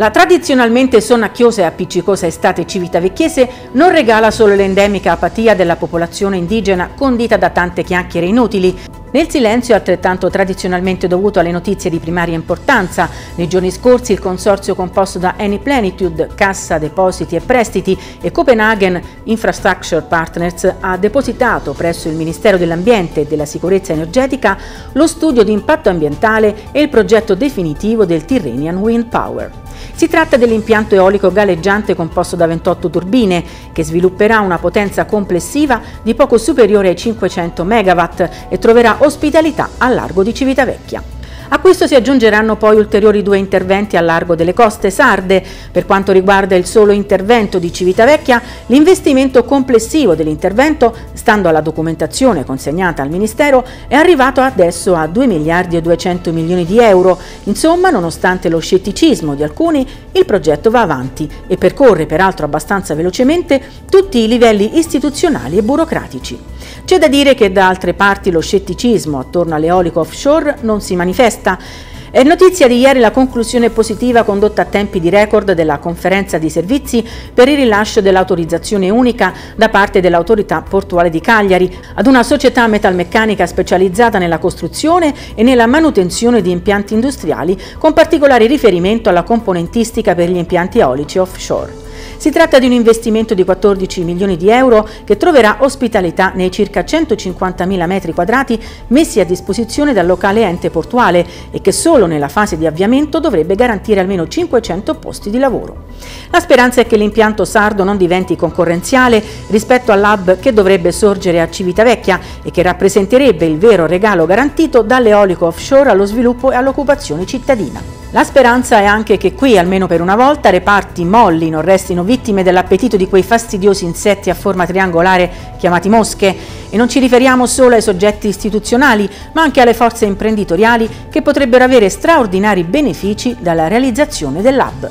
La tradizionalmente sonnacchiosa e appiccicosa estate civitavecchiese non regala solo l'endemica apatia della popolazione indigena condita da tante chiacchiere inutili, nel silenzio altrettanto tradizionalmente dovuto alle notizie di primaria importanza, nei giorni scorsi il consorzio composto da Anyplenitude, Cassa Depositi e Prestiti e Copenhagen Infrastructure Partners ha depositato presso il Ministero dell'Ambiente e della Sicurezza Energetica lo studio di impatto ambientale e il progetto definitivo del Tyrrhenian Wind Power. Si tratta dell'impianto eolico galleggiante composto da 28 turbine che svilupperà una potenza complessiva di poco superiore ai 500 MW e troverà ospitalità al largo di Civitavecchia. A questo si aggiungeranno poi ulteriori due interventi a largo delle coste sarde. Per quanto riguarda il solo intervento di Civitavecchia, l'investimento complessivo dell'intervento, stando alla documentazione consegnata al Ministero, è arrivato adesso a 2 miliardi e 200 milioni di euro. Insomma, nonostante lo scetticismo di alcuni, il progetto va avanti e percorre peraltro abbastanza velocemente tutti i livelli istituzionali e burocratici. C'è da dire che da altre parti lo scetticismo attorno all'eolico offshore non si manifesta. È notizia di ieri la conclusione positiva condotta a tempi di record della conferenza di servizi per il rilascio dell'autorizzazione unica da parte dell'autorità portuale di Cagliari ad una società metalmeccanica specializzata nella costruzione e nella manutenzione di impianti industriali con particolare riferimento alla componentistica per gli impianti eolici offshore. Si tratta di un investimento di 14 milioni di euro che troverà ospitalità nei circa 150.000 metri quadrati messi a disposizione dal locale ente portuale e che solo nella fase di avviamento dovrebbe garantire almeno 500 posti di lavoro. La speranza è che l'impianto sardo non diventi concorrenziale rispetto all'hub che dovrebbe sorgere a Civitavecchia e che rappresenterebbe il vero regalo garantito dall'eolico offshore allo sviluppo e all'occupazione cittadina. La speranza è anche che qui, almeno per una volta, reparti molli non restino vittime dell'appetito di quei fastidiosi insetti a forma triangolare chiamati mosche e non ci riferiamo solo ai soggetti istituzionali, ma anche alle forze imprenditoriali che potrebbero avere straordinari benefici dalla realizzazione dell'hub.